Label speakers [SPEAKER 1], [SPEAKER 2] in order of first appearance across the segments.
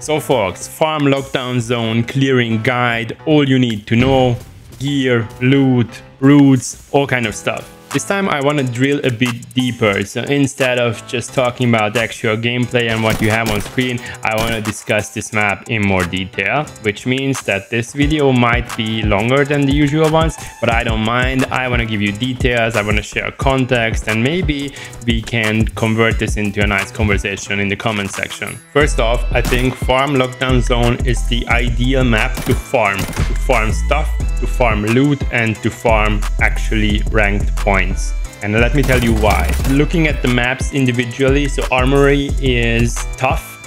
[SPEAKER 1] So folks, farm lockdown zone, clearing guide, all you need to know, gear, loot, routes, all kind of stuff. This time I want to drill a bit deeper, so instead of just talking about the actual gameplay and what you have on screen, I want to discuss this map in more detail, which means that this video might be longer than the usual ones, but I don't mind. I want to give you details, I want to share context, and maybe we can convert this into a nice conversation in the comment section. First off, I think Farm Lockdown Zone is the ideal map to farm, to farm stuff, to farm loot, and to farm actually ranked points points. And let me tell you why. Looking at the maps individually, so Armory is tough.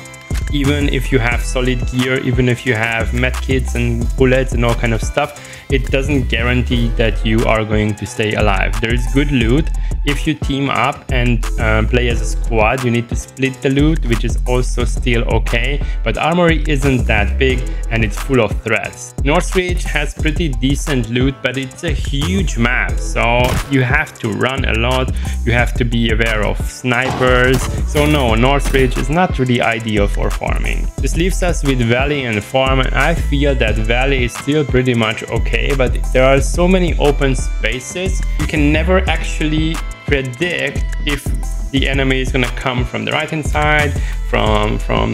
[SPEAKER 1] Even if you have solid gear, even if you have medkits and bullets and all kind of stuff, it doesn't guarantee that you are going to stay alive. There is good loot. If you team up and uh, play as a squad, you need to split the loot, which is also still okay. But Armory isn't that big and it's full of threats. Northridge has pretty decent loot, but it's a huge map. So you have to run a lot. You have to be aware of snipers. So no, Northridge is not really ideal for farming. This leaves us with Valley and Farm. And I feel that Valley is still pretty much okay but there are so many open spaces you can never actually predict if the enemy is gonna come from the right hand side from from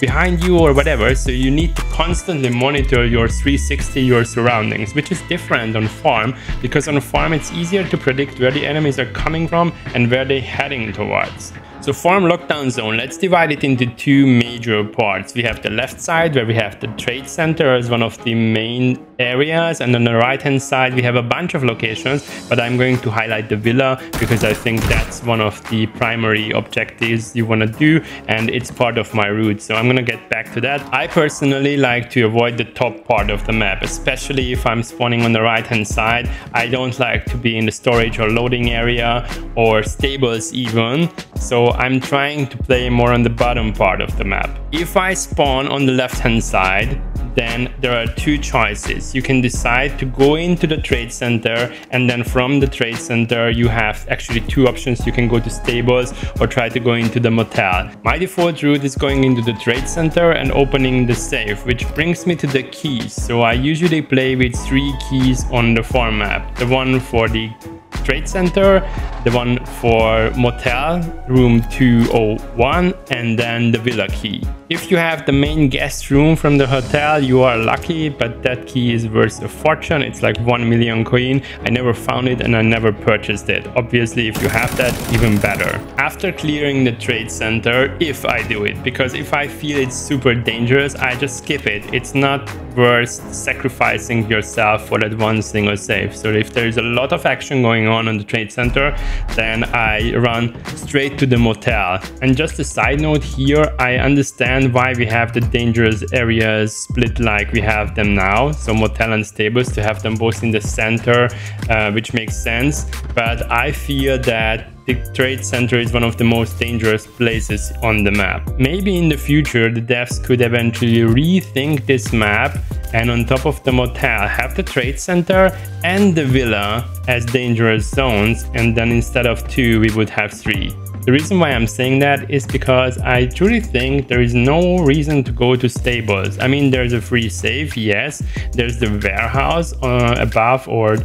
[SPEAKER 1] behind you or whatever so you need to constantly monitor your 360 your surroundings which is different on farm because on farm it's easier to predict where the enemies are coming from and where they're heading towards so farm lockdown zone, let's divide it into two major parts. We have the left side where we have the trade center as one of the main areas and on the right hand side we have a bunch of locations but I'm going to highlight the villa because I think that's one of the primary objectives you want to do and it's part of my route so I'm gonna get back to that. I personally like to avoid the top part of the map especially if I'm spawning on the right hand side. I don't like to be in the storage or loading area or stables even so I'm trying to play more on the bottom part of the map. If I spawn on the left hand side, then there are two choices. You can decide to go into the trade center and then from the trade center you have actually two options. You can go to stables or try to go into the motel. My default route is going into the trade center and opening the safe, which brings me to the keys. So I usually play with three keys on the farm map. The one for the trade center, the one for motel, room 201, and then the villa key. If you have the main guest room from the hotel, you are lucky, but that key is worth a fortune. It's like 1 million coin. I never found it and I never purchased it. Obviously, if you have that, even better. After clearing the trade center, if I do it, because if I feel it's super dangerous, I just skip it. It's not worth sacrificing yourself for that one single save. So if there's a lot of action going on on the trade center, then I run straight to the motel. And just a side note here, I understand understand why we have the dangerous areas split like we have them now. So motel and stables to have them both in the center, uh, which makes sense. But I feel that the trade center is one of the most dangerous places on the map. Maybe in the future the devs could eventually rethink this map and on top of the motel have the trade center and the villa as dangerous zones and then instead of two we would have three. The reason why I'm saying that is because I truly think there is no reason to go to stables. I mean, there's a free safe, yes. There's the warehouse uh, above or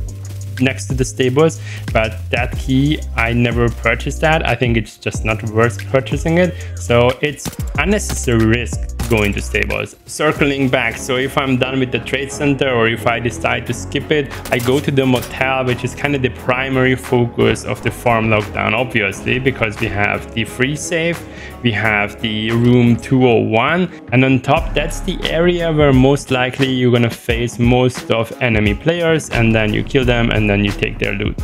[SPEAKER 1] next to the stables but that key i never purchased that. I think it's just not worth purchasing it. So it's unnecessary risk going to stables. Circling back, so if I'm done with the trade center or if I decide to skip it, I go to the motel, which is kind of the primary focus of the farm lockdown, obviously, because we have the free save, we have the room 201, and on top, that's the area where most likely you're gonna face most of enemy players, and then you kill them and then you take their loot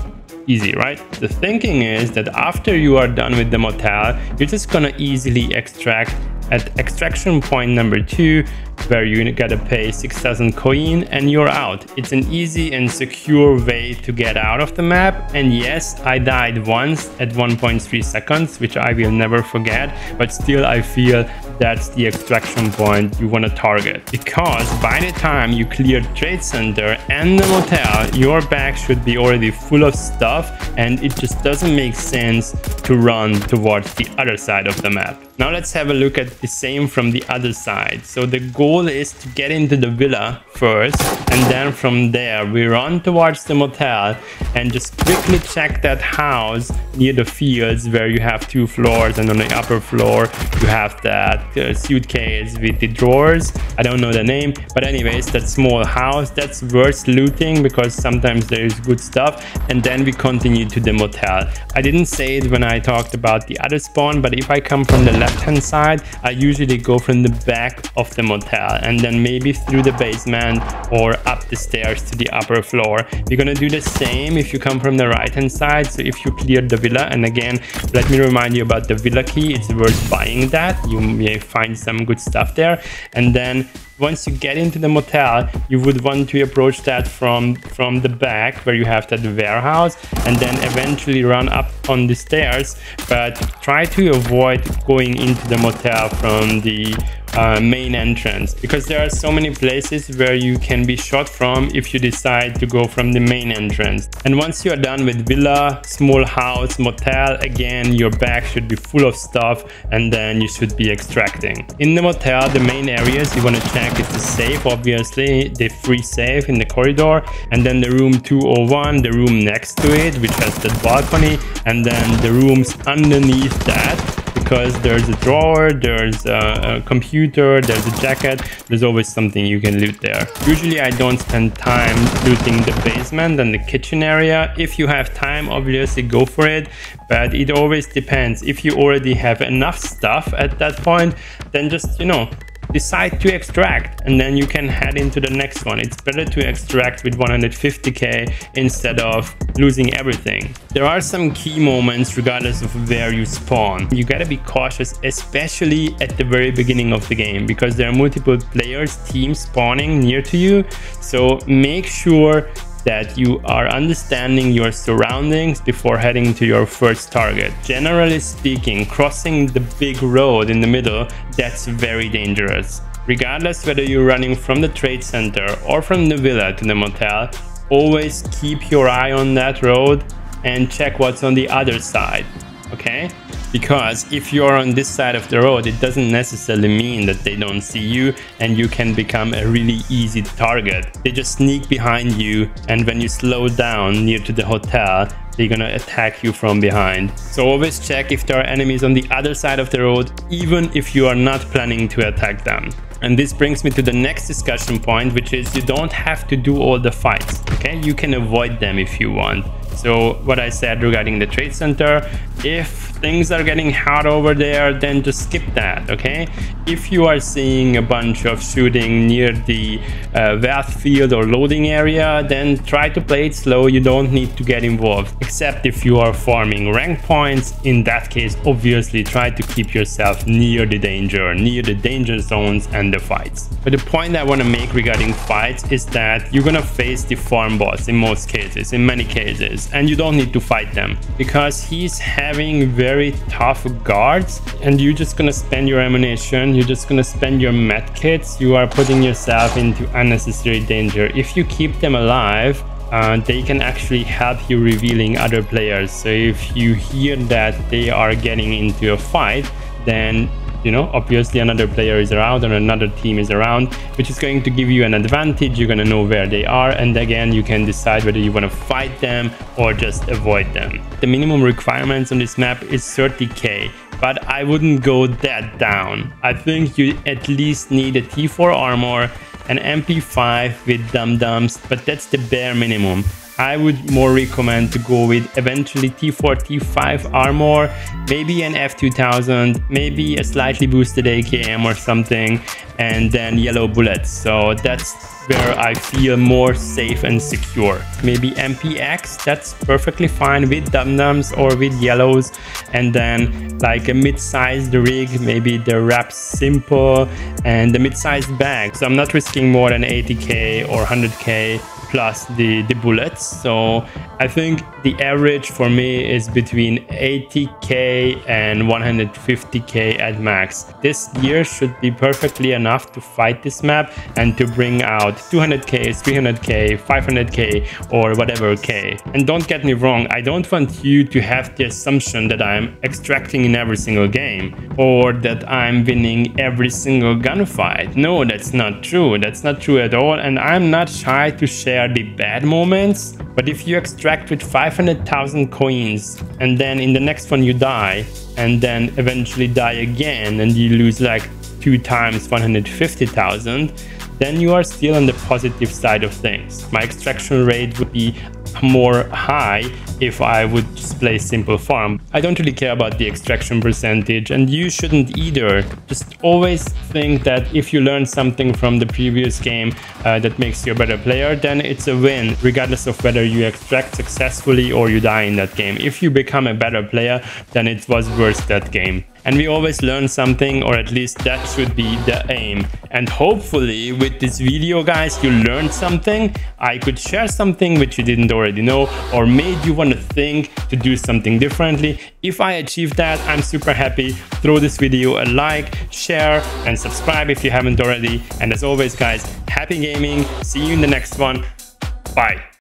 [SPEAKER 1] easy, right? The thinking is that after you are done with the motel, you're just gonna easily extract at extraction point number two, where you gotta pay 6000 coin and you're out. It's an easy and secure way to get out of the map. And yes, I died once at 1.3 seconds, which I will never forget, but still I feel that's the extraction point you wanna target. Because by the time you clear trade center and the motel, your bag should be already full of stuff and it just doesn't make sense to run towards the other side of the map. Now let's have a look at the same from the other side. So the goal is to get into the villa first and then from there we run towards the motel and just quickly check that house near the fields where you have two floors and on the upper floor you have that uh, suitcase with the drawers. I don't know the name but anyways that small house that's worth looting because sometimes there is good stuff and then we continue to the motel. I didn't say it when I talked about the other spawn but if I come from the left hand side I usually go from the back of the motel and then maybe through the basement or up the stairs to the upper floor. You're gonna do the same if you come from the right hand side. So if you clear the villa, and again, let me remind you about the villa key. It's worth buying that. You may find some good stuff there. And then once you get into the motel you would want to approach that from from the back where you have that warehouse and then eventually run up on the stairs but try to avoid going into the motel from the uh, main entrance. Because there are so many places where you can be shot from if you decide to go from the main entrance. And once you are done with villa small house motel again your bag should be full of stuff and then you should be extracting. In the motel the main areas you want to check is the safe obviously the free safe in the corridor and then the room 201 the room next to it which has the balcony and then the rooms underneath that because there's a drawer, there's a, a, computer, there's a jacket, there's always something you can loot there. Usually I don't spend time looting the basement and the kitchen area. If you have time, obviously go for it, but it always depends. If you already have enough stuff at that point, then just, you know, decide to extract and then you can head into the next one. It's better to extract with 150k instead of losing everything. There are some key moments regardless of where you spawn. You gotta be cautious especially at the very beginning of the game because there are multiple players teams spawning near to you so make sure that you are understanding your surroundings before heading to your first target. Generally speaking, crossing the big road in the middle, that's very dangerous. Regardless whether you're running from the trade center or from the villa to the motel, always keep your eye on that road and check what's on the other side, okay? because if you're on this side of the road it doesn't necessarily mean that they don't see you and you can become a really easy target. They just sneak behind you and when you slow down near to the hotel they're gonna attack you from behind. So always check if there are enemies on the other side of the road even if you are not planning to attack them. And this brings me to the next discussion point which is you don't have to do all the fights okay? You can avoid them if you want so what i said regarding the trade center if things are getting hot over there, then just skip that, okay? If you are seeing a bunch of shooting near the uh, field or loading area, then try to play it slow. You don't need to get involved, except if you are farming rank points. In that case, obviously try to keep yourself near the danger, near the danger zones and the fights. But the point I want to make regarding fights is that you're gonna face the farm boss in most cases, in many cases, and you don't need to fight them because he's having very very tough guards and you're just gonna spend your ammunition you're just gonna spend your med kits you are putting yourself into unnecessary danger. If you keep them alive uh, they can actually help you revealing other players. So if you hear that they are getting into a fight then you know obviously another player is around or another team is around which is going to give you an advantage. You're going to know where they are. And again you can decide whether you want to fight them or just avoid them. The minimum requirements on this map is 30k but i wouldn't go that down. I think you at least need a t4 armor an mp5 with dum dums but that's the bare minimum I would more recommend to go with eventually T4, T5 armor, maybe an F2000, maybe a slightly boosted AKM or something, and then yellow bullets. So that's where I feel more safe and secure. Maybe MPX, that's perfectly fine with dum-dums or with yellows. And then like a mid-sized rig, maybe the wrap simple and the mid-sized bag. So I'm not risking more than 80k or 100k plus the, the bullets. So I think the average for me is between 80k and 150k at max. This gear should be perfectly enough to fight this map and to bring out 200k, 300k, 500k, or whatever k. And don't get me wrong, I don't want you to have the assumption that I'm extracting in every single game or that I'm winning every single gunfight. No, that's not true. That's not true at all. And I'm not shy to share the bad moments. But if you extract with 500,000 coins and then in the next one you die and then eventually die again and you lose like two times 150,000, then you are still on the positive side of things. My extraction rate would be more high if I would just play simple farm. I don't really care about the extraction percentage and you shouldn't either. Just always think that if you learn something from the previous game uh, that makes you a better player, then it's a win regardless of whether you extract successfully or you die in that game. If you become a better player, then it was worth that game and we always learn something or at least that should be the aim. And hopefully with this video guys you learned something. I could share something which you didn't already know or made you want to think to do something differently. If i achieve that i'm super happy. Throw this video a like share and subscribe if you haven't already. And as always guys happy gaming. See you in the next one. Bye